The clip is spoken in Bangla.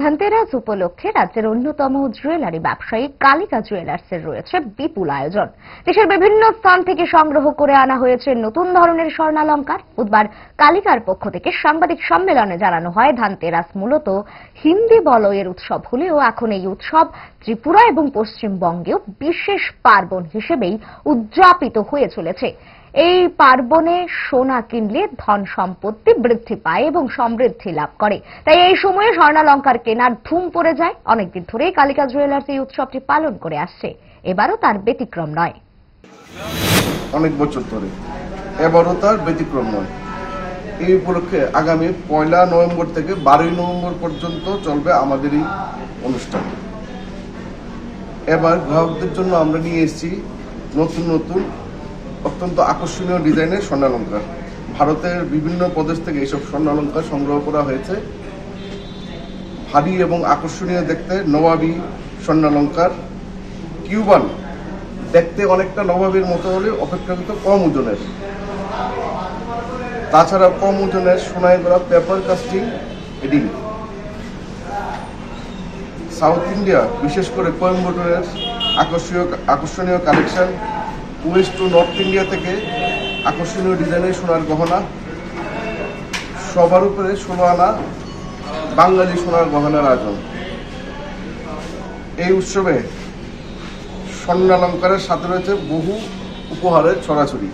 ধনতেরাস উপলক্ষে রাজ্যের অন্যতম জুয়েলারি ব্যবসায়ী কালিকা জুয়েলার্সের রয়েছে বিপুল আয়োজন। দেশের বিভিন্ন স্থান থেকে সংগ্রহ করে আনা হয়েছে নতুন ধরনের স্বর্ণালঙ্কার। বুধবার কালিকার পক্ষ থেকে সাংবাদিক সম্মেলনে জানানো হয়, ধানতেরাস মূলত হিন্দি বলয়ের উৎসব হলেও এখন এই উৎসব ত্রিপুরা এবং পশ্চিমবঙ্গেও বিশেষ পার্বণ হিসেবেই উদযাপিত হয়ে চলেছে। এই পার্বণে সোনা কিনলে ধন সম্পত্তি বৃদ্ধি পায় এবং সমৃদ্ধি লাভ করে। তাই এই সময়ে স্বর্ণালঙ্কার কেনার ধুম পড়ে যায়। অনেকদিন ধরেই কালিকা জুয়েলার্স এই উৎসবটি পালন করে আসছে। এবারও তার ব্যতিক্রম নয়। অনেক বছর ধরে। এবারও তার ব্যতিক্রম নয়। এই উপলক্ষে আগামী পয়লা নভেম্বর থেকে বারোই নভেম্বর পর্যন্ত চলবে আমাদের এই অনুষ্ঠান। এবার গ্রাহকদের জন্য আমরা নিয়ে এসেছি নতুন নতুন অত্যন্ত আকর্ষণীয় ডিজাইনের স্বর্ণালঙ্কার। ভারতের বিভিন্ন প্রদেশ থেকে এইসব স্বর্ণালঙ্কার সংগ্রহ করা হয়েছে। ভারী এবং আকর্ষণীয় দেখতে নবাবী স্বর্ণালঙ্কার। কিউবান দেখতে অনেকটা নবাবের মতো হলে অপেক্ষাকৃত কম ওজনের। তাছাড়া কম ওজনের সোনায় করা পেপার কাস্টিং এডিং। সাউথ ইন্ডিয়া, বিশেষ করে কোয়েম্বাটোরের আকর্ষণীয় আকর্ষণীয় collection west to north India থেকে আকর্ষণীয় ডিজাইনের সোনার গহনা। সবার উপরে ষোলো আনা বাঙালি সোনার গহনার আয়োজন। এই উৎসবে স্বর্ণালঙ্কারের সাথে রয়েছে বহু উপহারের ছড়াছড়ি।